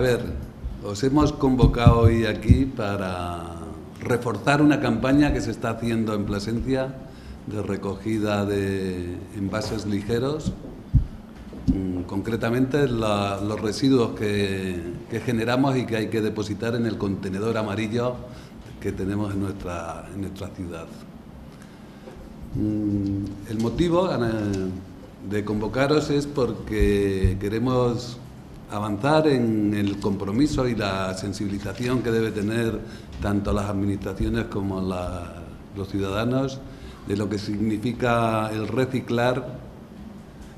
A ver, os hemos convocado hoy aquí para reforzar una campaña que se está haciendo en Plasencia de recogida de envases ligeros, mm, concretamente los residuos que, generamos y que hay que depositar en el contenedor amarillo que tenemos en nuestra, ciudad. Mm, el motivo de convocaros es porque queremos avanzar en el compromiso y la sensibilización que debe tener tanto las administraciones como los ciudadanos de lo que significa el reciclar,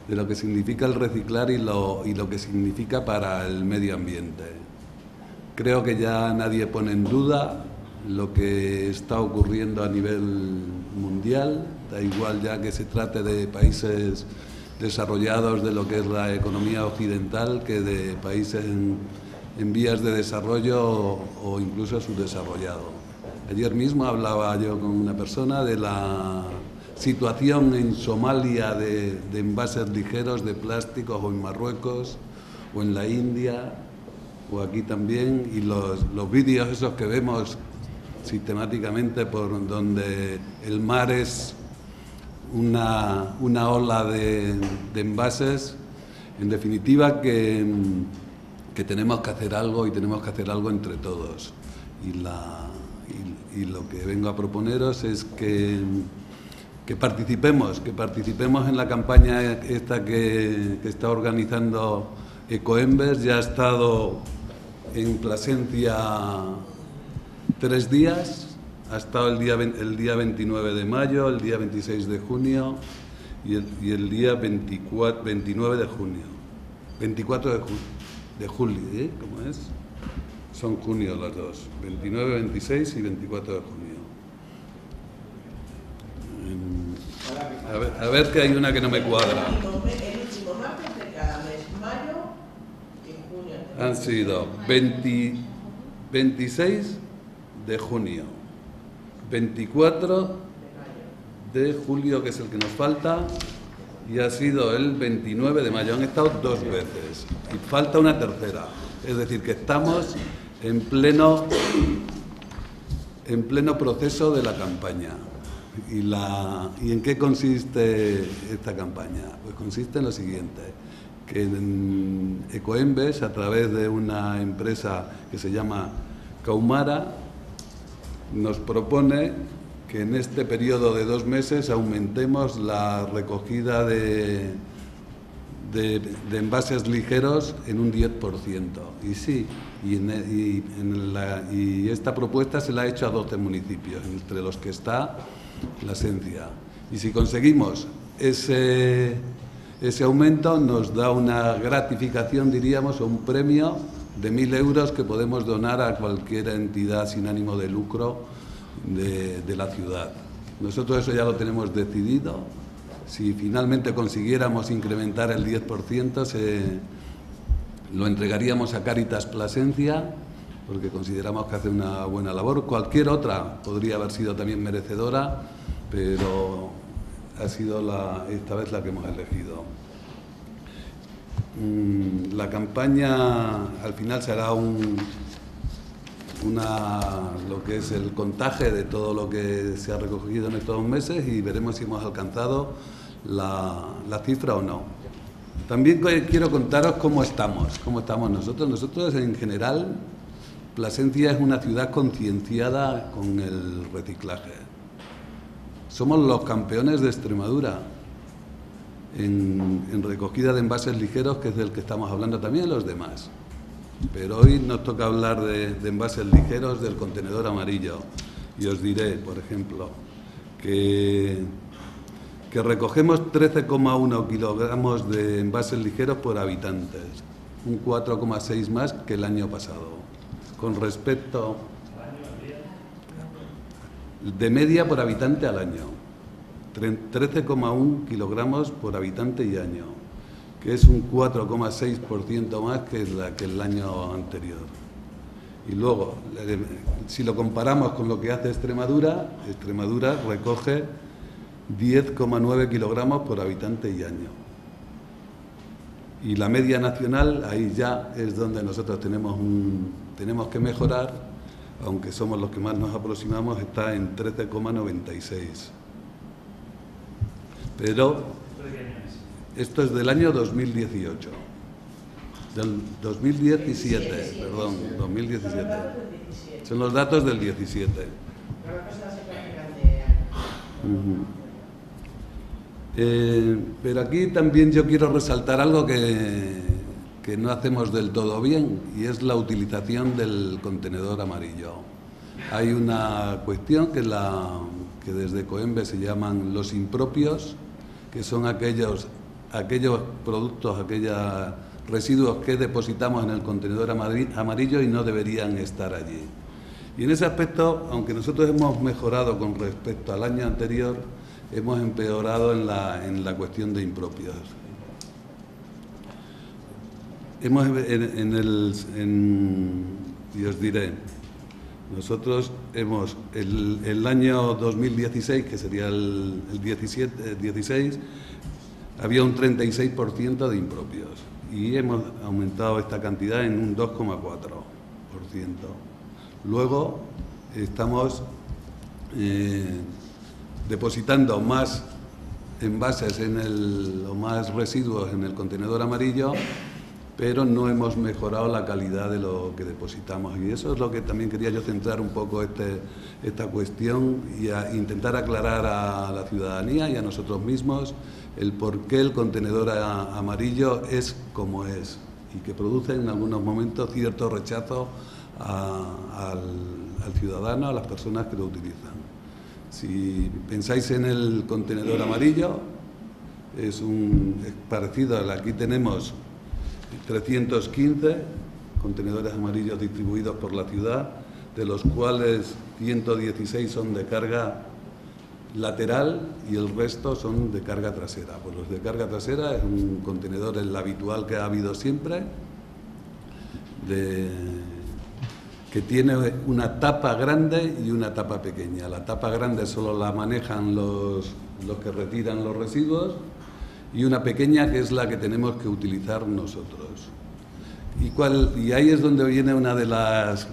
de lo que significa el reciclar y lo, y lo que significa para el medio ambiente. Creo que ya nadie pone en duda lo que está ocurriendo a nivel mundial, da igual ya que se trate de países desarrollados de lo que es la economía occidental que de países en, vías de desarrollo o, incluso subdesarrollado. Ayer mismo hablaba yo con una persona de la situación en Somalia de, envases ligeros de plásticos o en Marruecos o en la India o aquí también y los, los vídeos esos que vemos sistemáticamente por donde el mar es una, una ola de, envases. En definitiva, que, que, tenemos que hacer algo y tenemos que hacer algo entre todos. Y, la, y, lo que vengo a proponeros es que, que, participemos, que participemos en la campaña esta que, está organizando Ecoembes. Ya ha estado en Plasencia tres días ha estado el día, el día 29 de mayo, el día 26 de junio y el, y el día 24, 29 de junio. 24 de, de julio, ¿eh? ¿Cómo es? Son junio los dos. 29, 26 y 24 de junio. A ver, a ver que hay una que no me cuadra. Han sido 20, 26 de junio. 24 de julio, que es el que nos falta, y ha sido el 29 de mayo. Han estado dos veces y falta una tercera. Es decir, que estamos en pleno, en pleno proceso de la campaña. ¿Y, la, ¿Y en qué consiste esta campaña? Pues consiste en lo siguiente, que en Ecoembes, a través de una empresa que se llama Caumara, nos propone que en este periodo de dos meses aumentemos la recogida de, de, envases ligeros en un 10%. Y sí, y, y, esta propuesta se la ha hecho a 12 municipios, entre los que está la esencia. Y si conseguimos ese, ese aumento, nos da una gratificación, diríamos, o un premio de mil euros que podemos donar a cualquier entidad sin ánimo de lucro de, la ciudad. Nosotros eso ya lo tenemos decidido. Si finalmente consiguiéramos incrementar el 10%, se, lo entregaríamos a Caritas Plasencia, porque consideramos que hace una buena labor. Cualquier otra podría haber sido también merecedora, pero ha sido esta vez la que hemos elegido. Mm, la campaña al final será un, una, lo que es el contaje de todo lo que se ha recogido en estos meses y veremos si hemos alcanzado la, cifra o no. También quiero contaros cómo estamos, cómo estamos nosotros. Nosotros en general, Plasencia es una ciudad concienciada con el reciclaje. Somos los campeones de Extremadura en, recogida de envases ligeros, que es del que estamos hablando también los demás. Pero hoy nos toca hablar de, envases ligeros del contenedor amarillo. Y os diré, por ejemplo, que, que recogemos 13,1 kilogramos de envases ligeros por habitantes, un 4,6 más que el año pasado. Con respecto de media por habitante al año. 13,1 kilogramos por habitante y año, que es un 4,6% más que, la, que el año anterior. Y luego, si lo comparamos con lo que hace Extremadura, Extremadura recoge 10,9 kilogramos por habitante y año. Y la media nacional, ahí ya es donde nosotros tenemos, tenemos que mejorar, aunque somos los que más nos aproximamos, está en 13,96. Pero esto es del año 2018. Del 2017, perdón, 2017. Son los datos del 17. Eh, pero aquí también yo quiero resaltar algo que, que, no hacemos del todo bien y es la utilización del contenedor amarillo. Hay una cuestión que, la, que desde Coembe se llaman los impropios, que son aquellos, aquellos productos, aquellos residuos que depositamos en el contenedor amarillo y no deberían estar allí. Y en ese aspecto, aunque nosotros hemos mejorado con respecto al año anterior, hemos empeorado en la, en la cuestión de impropios. Hemos en, el y os diré, nosotros hemos el, el año 2016, que sería el, el 17, 16, había un 36% de impropios y hemos aumentado esta cantidad en un 2,4%. Luego estamos eh, depositando más envases en el, o más residuos en el contenedor amarillo, pero no hemos mejorado la calidad de lo que depositamos. Y eso es lo que también quería yo centrar un poco este, esta cuestión y intentar aclarar a la ciudadanía y a nosotros mismos el por qué el contenedor amarillo es como es y que produce en algunos momentos cierto rechazo al, ciudadano, a las personas que lo utilizan. Si pensáis en el contenedor amarillo, es, un, parecido al aquí tenemos 315 contenedores amarillos distribuidos por la ciudad, de los cuales 116 son de carga lateral y el resto son de carga trasera. Pues los de carga trasera es un contenedor el habitual que ha habido siempre, que tiene una tapa grande y una tapa pequeña. La tapa grande solo la manejan los, los que retiran los residuos y una pequeña que es la que tenemos que utilizar nosotros. Y, cuál, y ahí es donde viene una de las,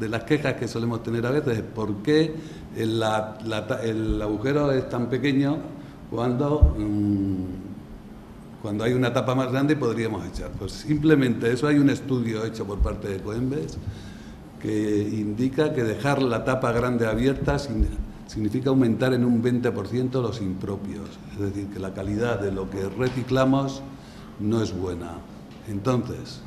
de las quejas que solemos tener a veces, ¿por qué el, el agujero es tan pequeño cuando, mm, cuando hay una tapa más grande podríamos echar? Pues simplemente eso hay un estudio hecho por parte de Coembes que indica que dejar la tapa grande abierta significa aumentar en un 20% los impropios, es decir, que la calidad de lo que reciclamos no es buena. Entonces,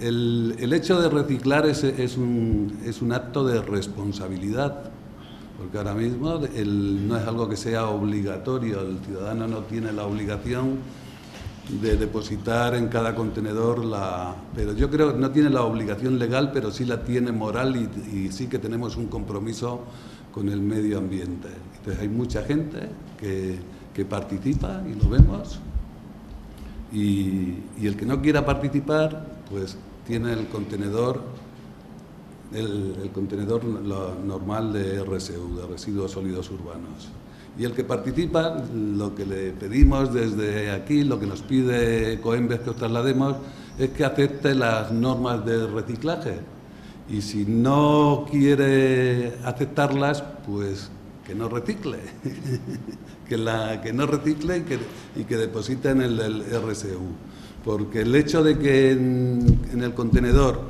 el, hecho de reciclar es, un, es, un, acto de responsabilidad, porque ahora mismo no es algo que sea obligatorio, el ciudadano no tiene la obligación de depositar en cada contenedor la... Pero yo creo que no tiene la obligación legal, pero sí la tiene moral y, sí que tenemos un compromiso con el medio ambiente. Entonces hay mucha gente que, que participa y lo vemos. Y, y, el que no quiera participar, pues tiene el contenedor, el, el contenedor normal de RSU, de residuos sólidos urbanos. Y el que participa, lo que le pedimos desde aquí, lo que nos pide Coembes que os traslademos, es que acepte las normas de reciclaje. Y si no quiere aceptarlas, pues que no recicle, que, la, que no recicle y que, y que deposite en el, el, RSU. Porque el hecho de que en, en el contenedor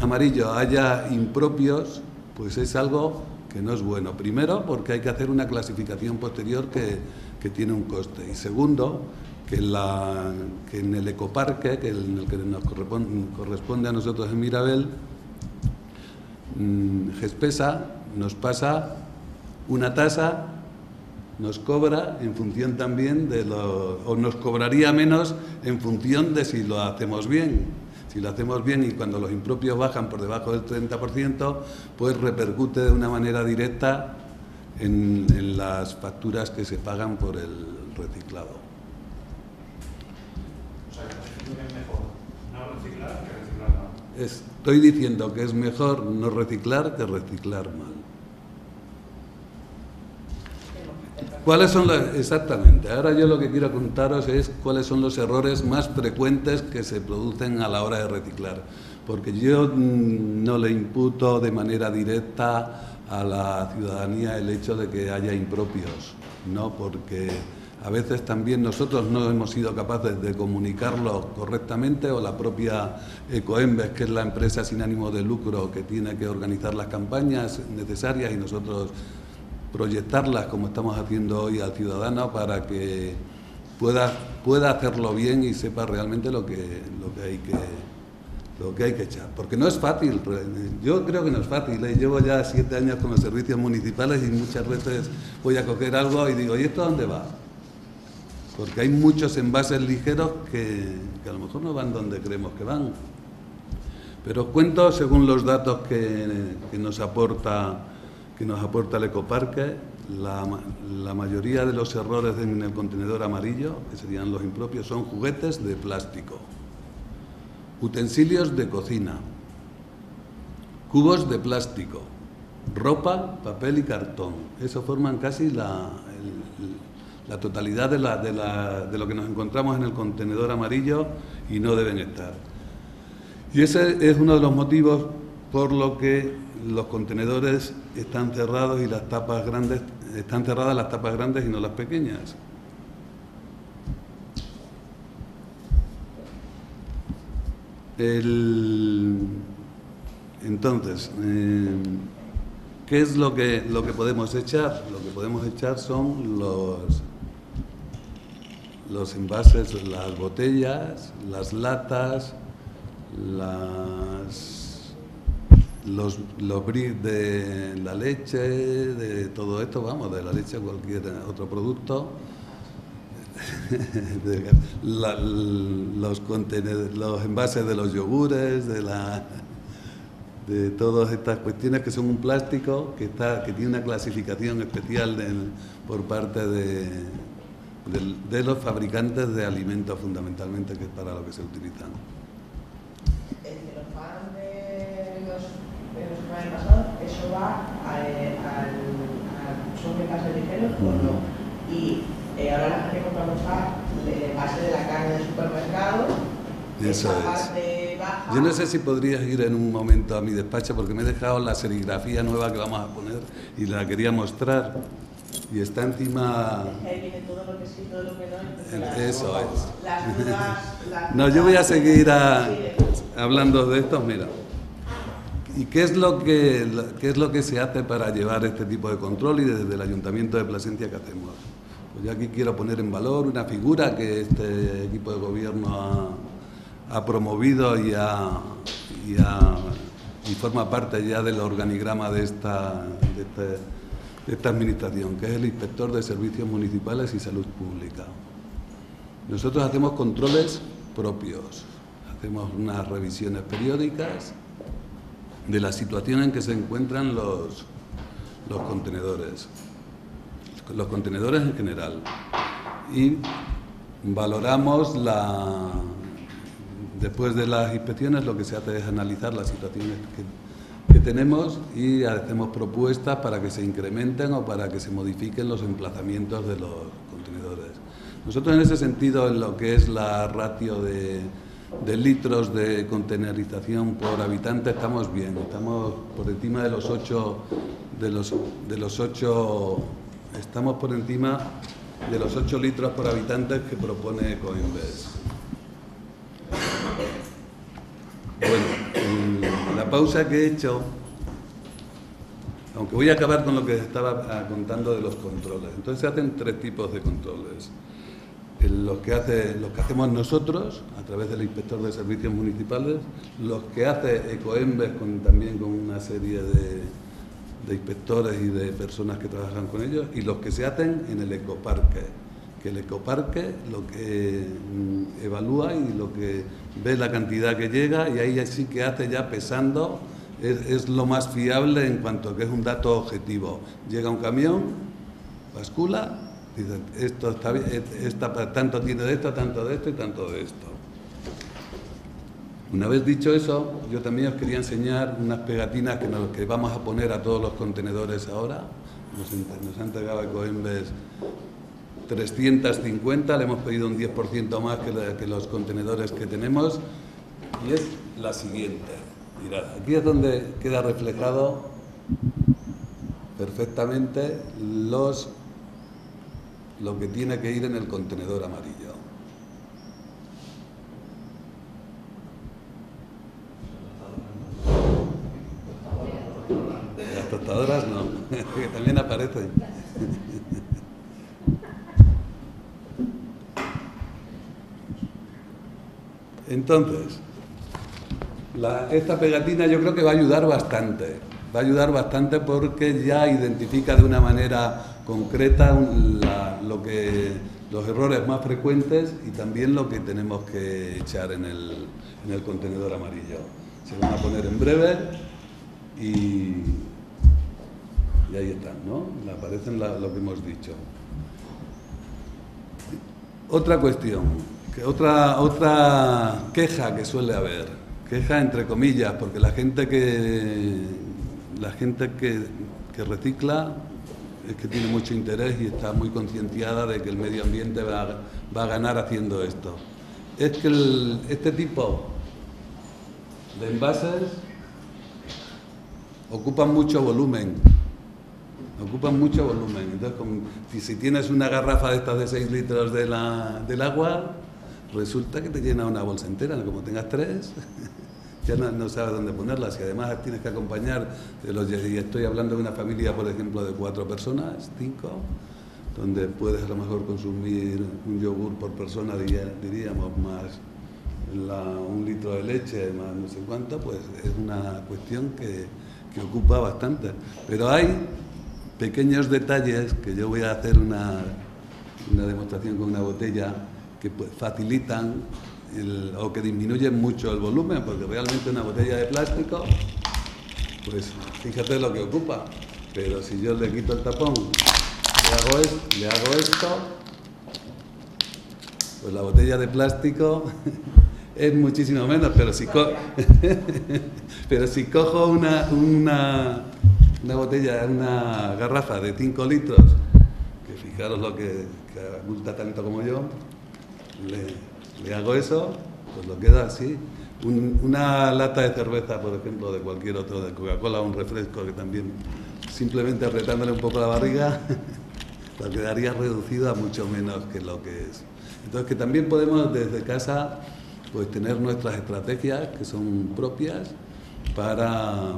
amarillo haya impropios, pues es algo que no es bueno. Primero, porque hay que hacer una clasificación posterior que, que tiene un coste. Y segundo, que, la, que en el ecoparque, que en el que nos corresponde a nosotros en Mirabel, mmm, Gespesa nos pasa una tasa, nos cobra en función también de lo, o nos cobraría menos en función de si lo hacemos bien. Si lo hacemos bien y cuando los impropios bajan por debajo del 30%, pues repercute de una manera directa en, en las facturas que se pagan por el reciclado. O sea, que es mejor no reciclar que reciclar mal. Estoy diciendo que es mejor no reciclar que reciclar mal. ¿Cuáles son las, exactamente? Ahora yo lo que quiero contaros es cuáles son los errores más frecuentes que se producen a la hora de reciclar. Porque yo mm, no le imputo de manera directa a la ciudadanía el hecho de que haya impropios, ¿no? Porque a veces también nosotros no hemos sido capaces de comunicarlo correctamente o la propia Ecoembes, que es la empresa sin ánimo de lucro que tiene que organizar las campañas necesarias y nosotros proyectarlas como estamos haciendo hoy al ciudadano para que pueda, pueda hacerlo bien y sepa realmente lo que, lo que hay que lo que hay que echar. Porque no es fácil, yo creo que no es fácil. ¿eh? Llevo ya siete años con los servicios municipales y muchas veces voy a coger algo y digo, ¿y esto dónde va? Porque hay muchos envases ligeros que, que a lo mejor no van donde creemos que van. Pero os cuento, según los datos que, que nos aporta que nos aporta el ecoparque, la, la, mayoría de los errores en el contenedor amarillo, que serían los impropios, son juguetes de plástico, utensilios de cocina, cubos de plástico, ropa, papel y cartón. Eso forman casi la, la totalidad de, la, de, la, de lo que nos encontramos en el contenedor amarillo y no deben estar. Y ese es uno de los motivos por lo que los contenedores están cerrados y las tapas grandes están cerradas las tapas grandes y no las pequeñas. El, entonces, eh, ¿qué es lo que, lo que podemos echar? Lo que podemos echar son los, los envases, las botellas, las latas, las los, los de la leche, de todo esto, vamos, de la leche cualquier otro producto, la, los, los envases de los yogures, de la de todas estas cuestiones que son un plástico que está que tiene una clasificación especial por parte de, de los fabricantes de alimentos fundamentalmente que es para lo que se utilizan. Pasado, eso va al, al sobre base ligero o no. Y eh, ahora la gente compra mucha base de la carne del supermercado. Eso es. Baja. Yo no sé si podrías ir en un momento a mi despacho porque me he dejado la serigrafía nueva que vamos a poner y la quería mostrar. Y está encima. Eso es. Las dudas, las no, yo voy a seguir a, hablando de esto. Mira. ¿Y qué es, lo que, qué es lo que se hace para llevar este tipo de control y desde el Ayuntamiento de Plasencia qué hacemos? Pues yo aquí quiero poner en valor una figura que este equipo de gobierno ha, ha promovido y, ha, y, forma parte ya del organigrama de esta, de, este, de esta administración, que es el Inspector de Servicios Municipales y Salud Pública. Nosotros hacemos controles propios, hacemos unas revisiones periódicas de la situación en que se encuentran los, los contenedores, los contenedores en general. Y valoramos la, después de las inspecciones lo que se hace es analizar las situaciones que, que, tenemos y hacemos propuestas para que se incrementen o para que se modifiquen los emplazamientos de los contenedores. Nosotros en ese sentido, en lo que es la ratio de de litros de contenerización por habitante estamos bien, estamos por encima de los 8 de los de los 8 estamos por encima de los 8 litros por habitante que propone Coinbase. Bueno, la pausa que he hecho, aunque voy a acabar con lo que estaba contando de los controles. Entonces se hacen tres tipos de controles los que, hace, los que hacemos nosotros a través del inspector de servicios municipales, los que hace Ecoembes con, también con una serie de, de, inspectores y de personas que trabajan con ellos, y los que se hacen en el ecoparque, que el ecoparque lo que mm, evalúa y lo que ve la cantidad que llega y ahí sí que hace ya pesando, es, es lo más fiable en cuanto a que es un dato objetivo. Llega un camión, bascula, Dicen, esto está esta, tanto tiene de esto, tanto de esto y tanto de esto. Una vez dicho eso, yo también os quería enseñar unas pegatinas que, nos, que vamos a poner a todos los contenedores ahora, nos, nos ha entregado Ecoembes 350, le hemos pedido un 10% más que, que los contenedores que tenemos y es la siguiente. Mirad, aquí es donde queda reflejado perfectamente los, lo que tiene que ir en el contenedor amarillo. Las tostadoras no, que también aparecen. Entonces, la- esta pegatina yo creo que va a ayudar bastante. Va a ayudar bastante porque ya identifica de una manera concreta lo que, los errores más frecuentes y también lo que tenemos que echar en el, en el contenedor amarillo. Se van a poner en breve y, y ahí están, ¿no? Aparecen lo que hemos dicho. Otra cuestión, otra, otra queja que suele haber, queja entre comillas, porque la gente que, la gente que, que recicla es que tiene mucho interés y está muy concienciada de que el medio ambiente va, va a ganar haciendo esto. Es que este tipo de envases ocupan mucho volumen ocupan mucho volumen. Entonces, si, si tienes una garrafa de estas de 6 litros de la- del agua, resulta que te llena una bolsa entera. Como tengas tres, ya no, sabes dónde ponerlas. Y además tienes que acompañar, de los, y estoy hablando de una familia, por ejemplo, de cuatro personas, cinco, donde puedes a lo mejor consumir un yogur por persona, diría- diríamos, más un litro de leche, más no sé cuánto, pues es una cuestión que, que ocupa bastante. Pero hay pequeños detalles que yo voy a hacer una, una demostración con una botella que pues, facilitan o que disminuyen mucho el volumen, porque realmente una botella de plástico, pues fíjate lo que ocupa. Pero si yo le quito el tapón, le hago, le hago esto, pues la botella de plástico es muchísimo menos, pero si, co- pero si cojo una, una, una botella, una garrafa de 5 litros, que fijaros lo que, que tanto como yo, le, le hago eso, pues lo queda así. Un- una lata de cerveza, por ejemplo, de cualquier otro, de Coca-Cola un refresco, que también simplemente apretándole un poco la barriga, lo quedaría reducido a mucho menos que lo que es. Entonces que también podemos desde casa pues tener nuestras estrategias que son propias para,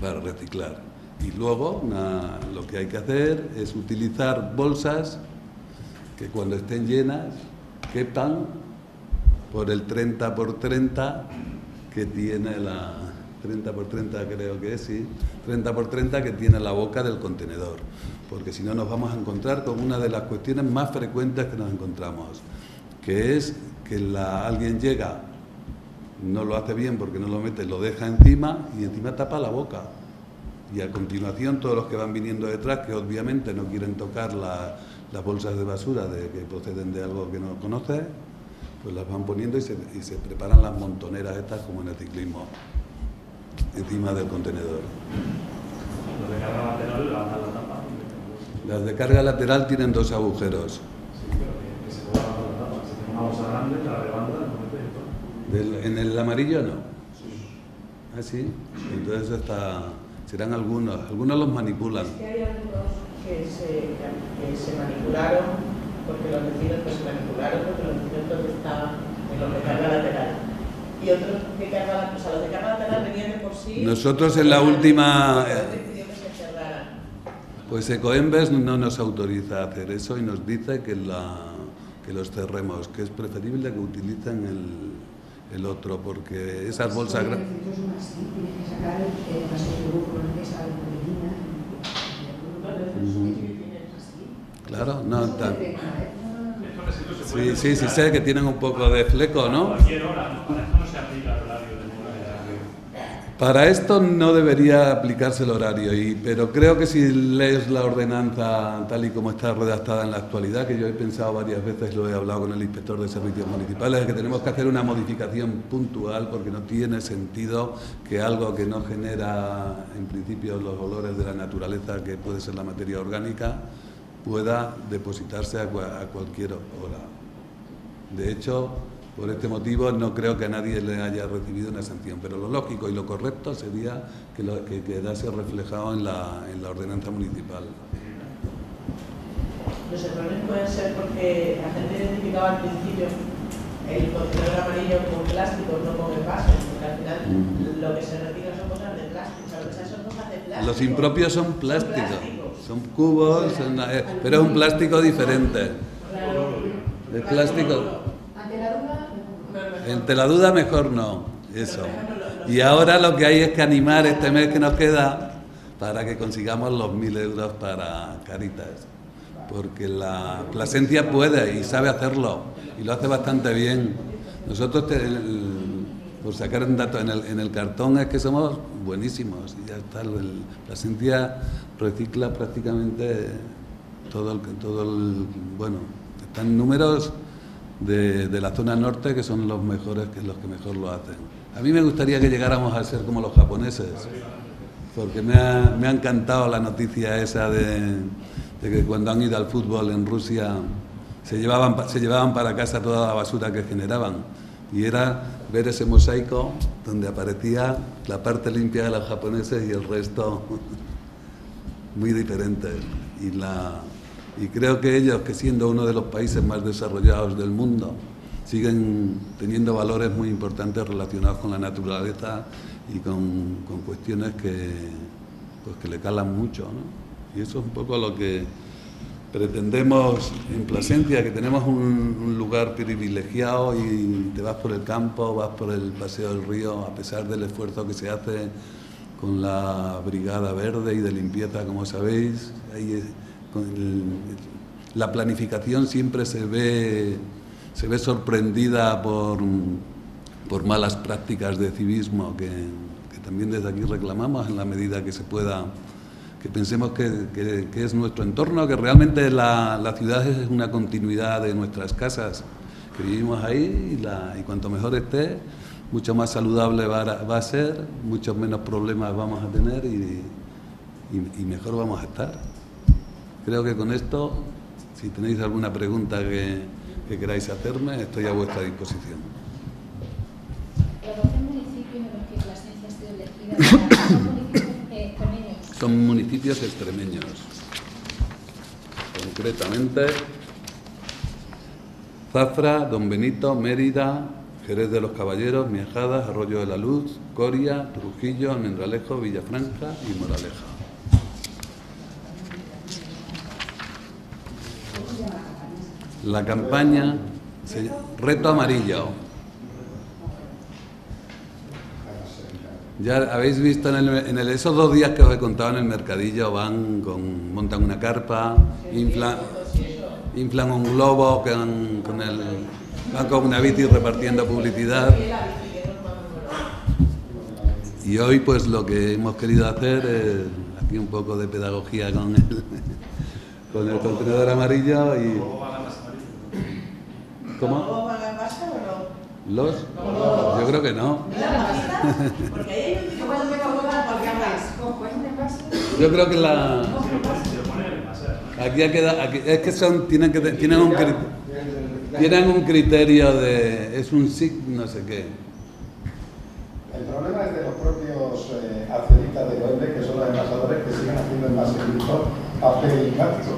para reciclar. Y luego lo que hay que hacer es utilizar bolsas que cuando estén llenas quepan por el 30 por 30 que tiene la 30 por 30 creo que es, sí, 30 por 30 que tiene la boca del contenedor, porque si no nos vamos a encontrar con una de las cuestiones más frecuentes que nos encontramos, que es que la- alguien llega, no lo hace bien porque no lo mete, lo deja encima y encima tapa la boca. Y a continuación todos los que van viniendo detrás, que obviamente no quieren tocar la- las bolsas de basura de, que proceden de algo que no conoce, pues las van poniendo y se, y se preparan las montoneras estas como en el ciclismo, encima del contenedor. Los de carga lateral levantan la tapa Las de carga lateral tienen dos agujeros. Sí, pero que, que se pueda levantar la tapa. Si tiene una bolsa grande, te la levanta, la mete y todo. Del- en el amarillo no. ¿Ah, sí? Entonces está, serán algunos, algunos los manipulan. Es que hay algunos que se, que se manipularon porque los vecinos pues, se manipularon porque los vecinos contestaban en los de carga lateral. Y otros de carga, o sea, los de carga lateral venían de por sí. Nosotros en la última- Pero decidió que se cerraran. Pues Ecoembes no nos autoriza a hacer eso y nos dice que, la, que los cerremos, que es preferible que utilicen el, el otro, porque esas bolsas... gra- Es más, Claro, no, tan- Sí, sí, sí, sé que tienen un poco de fleco, ¿no? Para esto no debería aplicarse el horario, pero creo que si lees la ordenanza tal y como está redactada en la actualidad, que yo he pensado varias veces, lo he hablado con el inspector de servicios municipales, es que tenemos que hacer una modificación puntual porque no tiene sentido que algo que no genera en principio los olores de la naturaleza, que puede ser la materia orgánica, pueda depositarse a, a cualquier hora. De hecho, por este motivo no creo que a nadie le haya recibido una sanción, pero lo lógico y lo correcto sería que, lo, que quedase reflejado en la, en la ordenanza municipal. Los errores pueden ser porque la gente identificaba al principio el contenedor amarillo con plástico, no con envase, porque al final Mm. lo que se retira son cosas de plástico, o sea, lo que sea son cosas de plástico. Los impropios son plásticos, plásticos. Son cubos, son, eh, pero es un plástico diferente. Es plástico. Ante la duda, mejor. No, eso. Y ahora lo que hay es que animar este mes que nos queda para que consigamos los mil euros para Caritas. Porque la Plasencia puede y sabe hacerlo y lo hace bastante bien. Nosotros, el- por sacar un dato en el, en el cartón, es que somos buenísimos y ya está. El, Plasencia recicla prácticamente todo el, todo. Bueno, están números de, de la zona norte que son los mejores, que los que mejor lo hacen. A mí me gustaría que llegáramos a ser como los japoneses, porque me ha, me ha encantado la noticia esa de, de que cuando han ido al fútbol en Rusia se llevaban, se llevaban para casa toda la basura que generaban. Y era ver ese mosaico donde aparecía la parte limpia de los japoneses y el resto muy diferente. Y, la, y creo que ellos, que siendo uno de los países más desarrollados del mundo, siguen teniendo valores muy importantes relacionados con la naturaleza y con, con cuestiones que, pues, que le calan mucho. ¿no? Y eso es un poco lo que pretendemos en Plasencia, que tenemos un, lugar privilegiado y te vas por el campo, vas por el paseo del río, a pesar del esfuerzo que se hace con la Brigada Verde y de limpieza, como sabéis. La planificación siempre se ve, se ve sorprendida por, por malas prácticas de civismo que, que también desde aquí reclamamos en la medida que se pueda, que pensemos que, que- es nuestro entorno, que realmente la, la ciudad es una continuidad de nuestras casas, que vivimos ahí y, cuanto mejor esté, mucho más saludable va a, va a ser, muchos menos problemas vamos a tener y, y- mejor vamos a estar. Creo que con esto, si tenéis alguna pregunta que queráis hacerme, estoy a vuestra disposición. Son municipios extremeños. Concretamente, Zafra, Don Benito, Mérida, Jerez de los Caballeros, Miejadas, Arroyo de la Luz, Coria, Trujillo, Almendralejo, Villafranca y Moraleja. La campaña, se- Reto Amarillo. Ya habéis visto en, el- en el- esos dos días que os he contado en el mercadillo, van con, montan una carpa, inflan, inflan un globo con, con el, van con una bici repartiendo publicidad. Y hoy pues lo que hemos querido hacer es aquí un poco de pedagogía con el, con el contenedor amarillo y... ¿Cómo? ¿Cómo van a pasar o no? ¿Los? Yo creo que no. ¿Mira la pasta? Porque ahí hay un tipo ¿Cómo de te cosas colocan por por. Yo creo que la... Aquí ha quedado, aquí- es que son, tienen que tienen un tienen un criterio de es un SIC no sé qué. El problema es de los propios eh, accionistas de Coende, que son los envasadores que siguen haciendo envasamiento papel y plástico.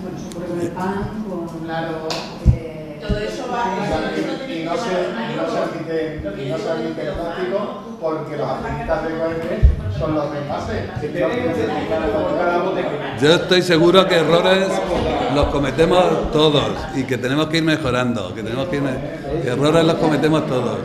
Bueno, eso con el pan, con... Claro. Todo eso va- Y no- Y no se, y no se admite, y no se admite el plástico porque los accionistas de Coende son los de envase. Yo estoy seguro que errores los cometemos todos y que tenemos que ir mejorando, que tenemos que ir errores los cometemos todos.